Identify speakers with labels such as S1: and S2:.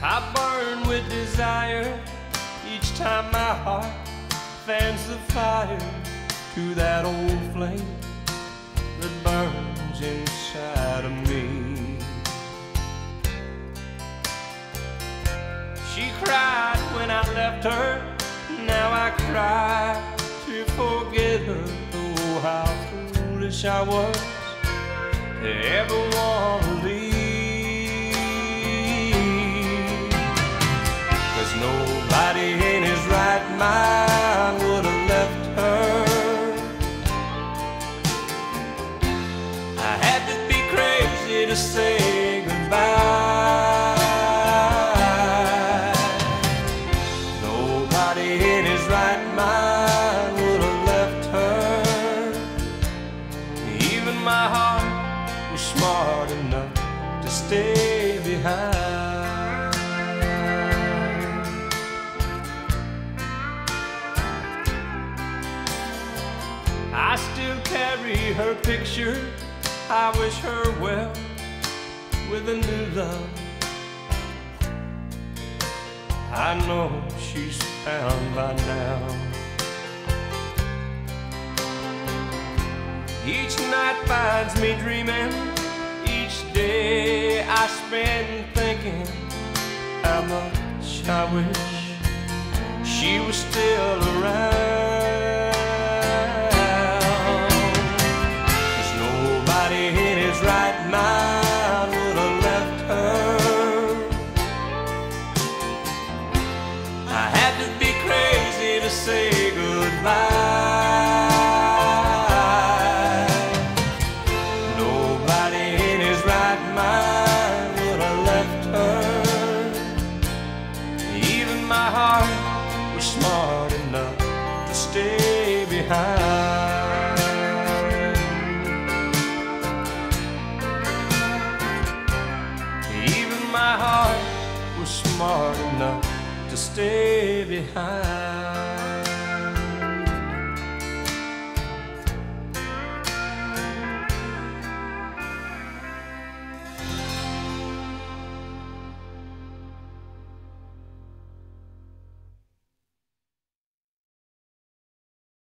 S1: I burn with desire each time my heart fans the fire to that old flame that burns inside of me. She cried when I left her, now I cry to forget her. Oh, how foolish I was to ever nobody in his right mind would have left her. I had to be crazy to say goodbye. Nobody in his right mind would have left her. Even my heart was smart enough to stay behind. Still carry her picture. I wish her well with a new love. I know she's found by now. Each night finds me dreaming. Each day I spend thinking how much I wish she was still around. To say goodbye. Nobody in his right mind would have left her. Even my heart was smart enough to stay behind. Even my heart was smart enough to stay behind.